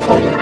Thank you.